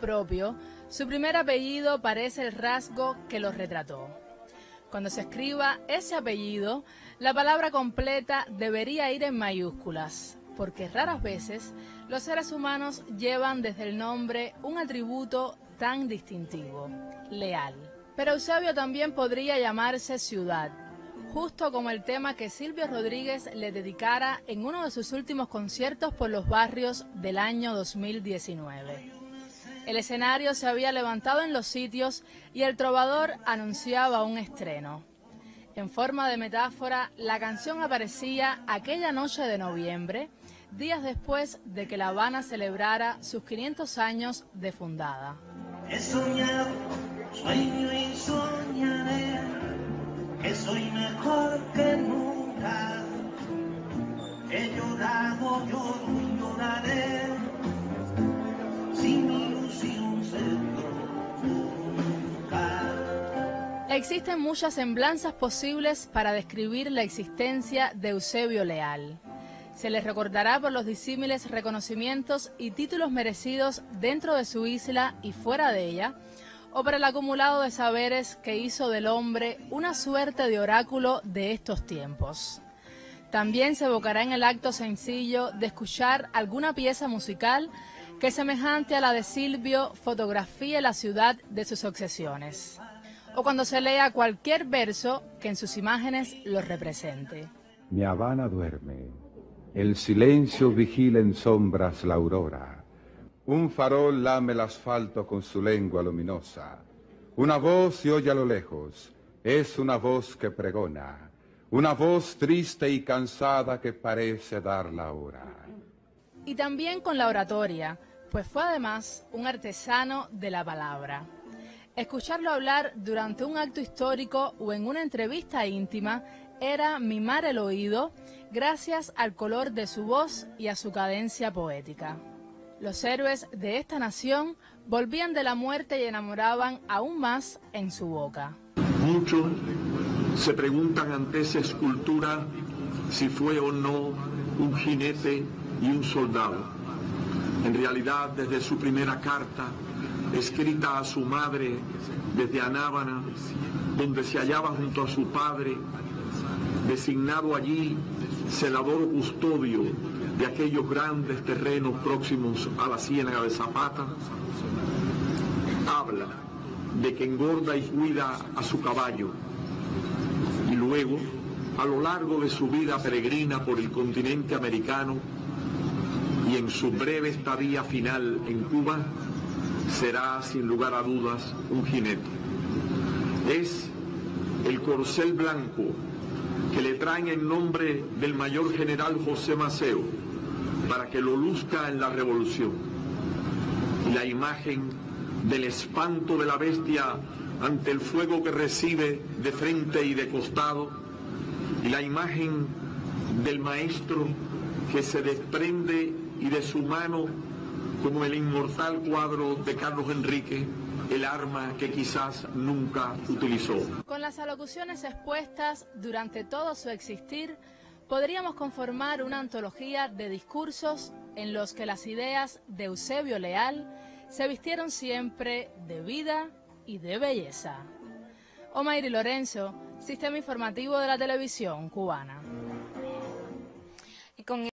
Propio, su primer apellido parece el rasgo que lo retrató. Cuando se escriba ese apellido, la palabra completa debería ir en mayúsculas, porque raras veces los seres humanos llevan desde el nombre un atributo tan distintivo, leal. Pero Eusebio también podría llamarse ciudad, justo como el tema que Silvio Rodríguez le dedicara en uno de sus últimos conciertos por los barrios del año 2019. El escenario se había levantado en los sitios y el trovador anunciaba un estreno. En forma de metáfora, la canción aparecía aquella noche de noviembre, días después de que La Habana celebrara sus 500 años de fundada. He soñado, sueño y soñaré que soy mejor que nunca. Lloraré. Existen muchas semblanzas posibles para describir la existencia de Eusebio Leal. Se les recordará por los disímiles reconocimientos y títulos merecidos dentro de su isla y fuera de ella, o por el acumulado de saberes que hizo del hombre una suerte de oráculo de estos tiempos. También se evocará en el acto sencillo de escuchar alguna pieza musical que semejante a la de Silvio fotografíe la ciudad de sus obsesiones, o cuando se lea cualquier verso que en sus imágenes lo represente. Mi Habana duerme, el silencio vigila en sombras la aurora. Un farol lame el asfalto con su lengua luminosa. Una voz se oye a lo lejos. Es una voz que pregona. Una voz triste y cansada que parece dar la hora. Y también con la oratoria, pues fue además un artesano de la palabra. Escucharlo hablar durante un acto histórico o en una entrevista íntima era mimar el oído gracias al color de su voz y a su cadencia poética. Los héroes de esta nación volvían de la muerte y enamoraban aún más en su boca. Muchos se preguntan ante esa escultura si fue o no un jinete y un soldado. En realidad, desde su primera carta, escrita a su madre desde Anábana, donde se hallaba junto a su padre, designado allí celador custodio de aquellos grandes terrenos próximos a la ciénaga de Zapata, habla de que engorda y cuida a su caballo. Y luego, a lo largo de su vida peregrina por el continente americano y en su breve estadía final en Cuba, será sin lugar a dudas un jinete. Es el corcel blanco que le traen en nombre del mayor general José Maceo para que lo luzca en la revolución. Y la imagen del espanto de la bestia ante el fuego que recibe de frente y de costado, y la imagen del maestro que se desprende y de su mano como el inmortal cuadro de Carlos Enrique, el arma que quizás nunca utilizó. Con las alocuciones expuestas durante todo su existir, podríamos conformar una antología de discursos en los que las ideas de Eusebio Leal se vistieron siempre de vida y de belleza. Omairi Lorenzo, Sistema Informativo de la Televisión Cubana.